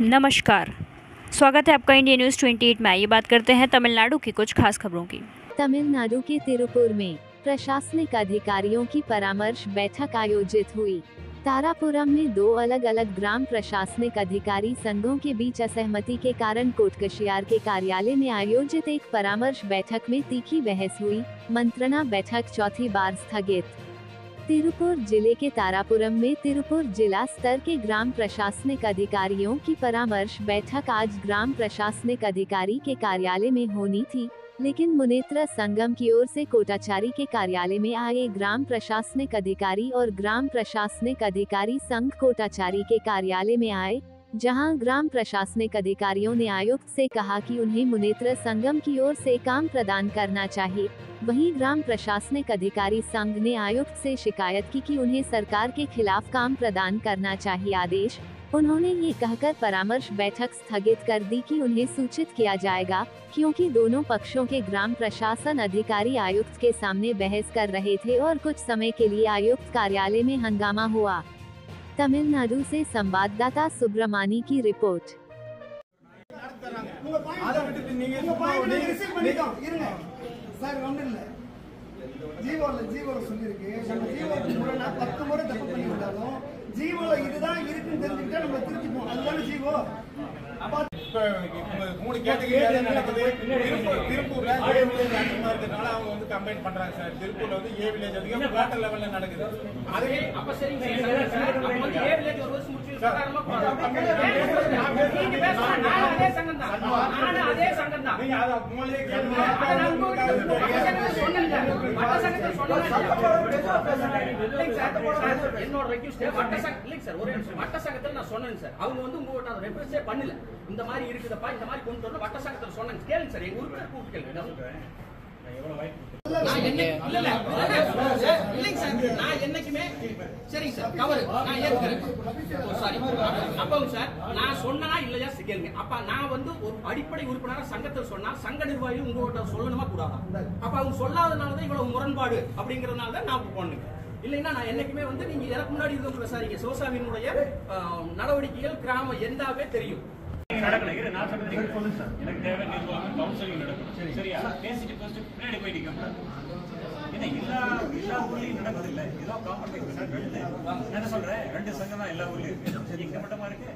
नमस्कार। स्वागत है आपका इंडिया न्यूज़ 28 में। आइए बात करते हैं तमिलनाडु की कुछ खास खबरों की। तमिलनाडु के तिरुपुर में प्रशासनिक अधिकारियों की परामर्श बैठक आयोजित हुई। तारापुरम में दो अलग अलग ग्राम प्रशासनिक अधिकारी संघों के बीच असहमति के कारण कोटकशियार के कार्यालय में आयोजित एक परामर्श बैठक में तीखी बहस हुई। मंत्रणा बैठक चौथी बार स्थगित। तिरुपुर ज़िले के तारापुरम में तिरुपुर जिला स्तर के ग्राम प्रशासनिक अधिकारियों की परामर्श बैठक आज ग्राम प्रशासनिक अधिकारी के कार्यालय में होनी थी, लेकिन मुनेत्र संगम की ओर से कोटाचारी के कार्यालय में आए ग्राम प्रशासनिक अधिकारी और ग्राम प्रशासनिक अधिकारी संघ कोटाचारी के कार्यालय में आए जहाँ ग्राम प्रशासनिक अधिकारियों ने आयुक्त से कहा कि उन्हें मुनेत्र संगम की ओर से काम प्रदान करना चाहिए। वहीं ग्राम प्रशासनिक अधिकारी संघ ने आयुक्त से शिकायत की कि उन्हें सरकार के खिलाफ काम प्रदान करना चाहिए आदेश। उन्होंने ये कहकर परामर्श बैठक स्थगित कर दी कि उन्हें सूचित किया जाएगा, क्योंकि दोनों पक्षों के ग्राम प्रशासन अधिकारी आयुक्त के सामने बहस कर रहे थे और कुछ समय के लिए आयुक्त कार्यालय में हंगामा हुआ। तमिलनाडु से संवाददाता सुब्रमानी की रिपोर्ट அதை விட்டுட்டு நீங்க சும்மா நீங்க நீங்க- ரிசீவ் பண்ணிட்டோம் இருங்க சார் ஒண்ணும் இல்ல ஜீவோல ஜீவோல சொல்லியிருக்கு நம்ம ஜீவோக்கு முறை நான் பத்து முறை தப்பு பண்ணியிருந்தாலும் ஜீவோல இதுதான் இருக்குன்னு தெரிஞ்சுக்கிட்டா நம்ம திருத்திப்போம் அதுதானே ஜீவோ அப்ப இப்ப உங்க மூணு கேட்டகரி நடக்குது திருப்பூர் திருப்பூர்ல ஏ வில்லேஜ் அதிகமா இருக்கிறதுனால அவங்க வந்து கம்பைன் பண்றாங்க சார் திருப்பூர்ல வந்து ஏ வில்லேஜ் அதிகம் வாட்டர் லெவல்ல நடக்குது அதே அப்ப சரிங்க சார். சார், அப்ப வந்து ஏ வில்லேஜ் ஒரு வருஷம் முடிச்சு சார், என்னோட request வட்ட சங்க- இல்லைங்க சார், ஒரே நிமிஷம். வட்ட சங்கத்துல நான் சொன்னேங்க சார். அவங்க வந்து உங்ககிட்ட அதை பண்ணல. இந்த மாதிரி இருக்குதப்பா இந்த மாதிரி கொண்டு வரணும். வட்ட சங்கத்துல சொன்னாங்க. கேளுங்க சார். எங்க உறுப்பினர் கூப்பிட்டு கேளுங்க. இல்ல, சார், இல்லைங்க சார், நான் என்னைக்குமே சரிங்க சார் கவரு நான் ஏத்துக்கிறேன். சாரி அப்பவும் சார் நான் சொன்னா இல்லையா கேளுங்க. அப்ப நான் வந்து ஒரு அடிப்படை உறுப்பினரா சங்கத்தில் சொன்னா சங்க நிர்வாகி உங்ககிட்ட சொல்லணுமா கூடாதா? அப்ப அவங்க சொல்லாதனால தான் இவ்வளவு முரண்பாடு அப்படிங்கறதுனால தான் நான் பண்ணுங்க இல்லைன்னா நான் என்னைக்குமே வந்து நீங்க எனக்கு முன்னாடி இருந்தவங்க விசாரிங்க சிவசாமியினுடைய நடவடிக்கைகள் கிராமம் எந்தாவே தெரியும். நடக்கணும் இரு நான் சொல்றது சார் எனக்கு தேவை நிர்வாகம் கவுன்சிலிங் நடக்கணும் சரியா பேசிட்டு ஃபர்ஸ்ட் பின்னாடி போய் நிக்க கூடாது ஏன்னா எல்லா எல்லா ஊர்லயும் நடக்குது இல்ல ஏதோ காம்படிஷன் ரெண்டு என்ன சொல்றேன் ரெண்டு சங்கம் தான் எல்லா ஊர்லயும் இருக்கு இங்க மட்டுமா இருக்கு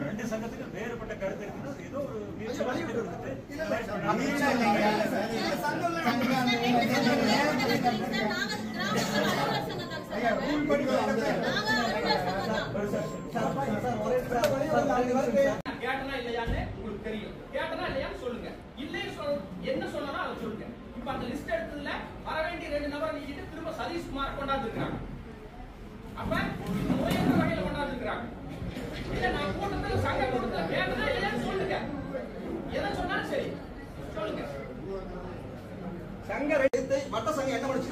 ரெண்டு சங்கத்துக்கு வேறுபட்ட கருத்து இருக்குன்னா ஏதோ ஒரு முயற்சி இருந்துட்டு இந்த மாதிரி பண்ணாங்க. கேட்டனா இல்லையான்னு உங்களுக்கு தெரியும் கேட்டனா இல்லையான்னு சொல்லுங்க இல்லைன்னு சொல்ல என்ன சொன்னா அதை சொல்லுங்க இப்ப அந்த லிஸ்ட் எடுத்ததுல வர வேண்டிய ரெண்டு நபரை நீக்கிட்டு திரும்ப சதீஷ்குமார் கொண்டாந்து இருக்காங்க அப்ப இந்த முறையற்ற வகையில கொண்டாந்து இருக்காங்க இல்ல நான் கூட்டத்துல சங்க கூட்டத்துல கேட்டனா இல்லையான்னு சொல்லுங்க. எதை சொன்னாலும் சரி. சொல்லுங்க. சங்க வட்ட சங்கம் என்ன பண்ணுச்சு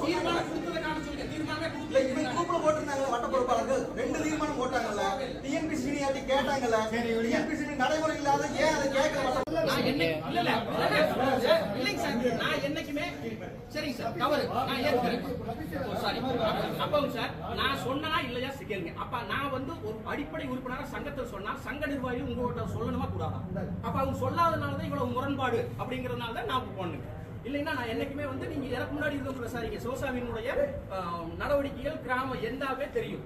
தீர்மானம் கொடுத்ததை காண சொல்லுங்க. தீர்மானமே கொடுக்கல குரூப்ல போட்டிருந்தாங்க வட்ட பொறுப்பாளர்கள். ரெண்டு தீர்மானம் போட்டாங்கல்ல. டிஎன்பி சீனியாரிட்டி கேட்டாங்கல்ல டிஎன்பி நடைமுறை இல்லாத ஏன் அதை கேட்கல? நான் இல்ல, இல்ல, நான் என்னைக்குமே சரிங்க சார் கவரு நான் ஏத்துக்கிறேன் சாரி அப்பவும் சார் நான் சொன்னா இல்லையா கேளுங்க. அப்ப நான் வந்து ஒரு அடிப்படை உறுப்பினராக சங்கத்தில் சொன்னா சங்க நிர்வாகி உங்ககிட்ட சொல்லணுமா கூடாதா? அப்ப அவங்க சொல்லாதனால தான் இவ்வளவு முரண்பாடு அப்படிங்கறதுனால தான் நான் பண்ணுங்க இல்லைன்னா நான் என்னைக்குமே வந்து நீங்க எனக்கு முன்னாடி இருக்க விசாரிங்க சிவசாமியினுடைய நடவடிக்கைகள் கிராமம் எந்தாவே தெரியும்.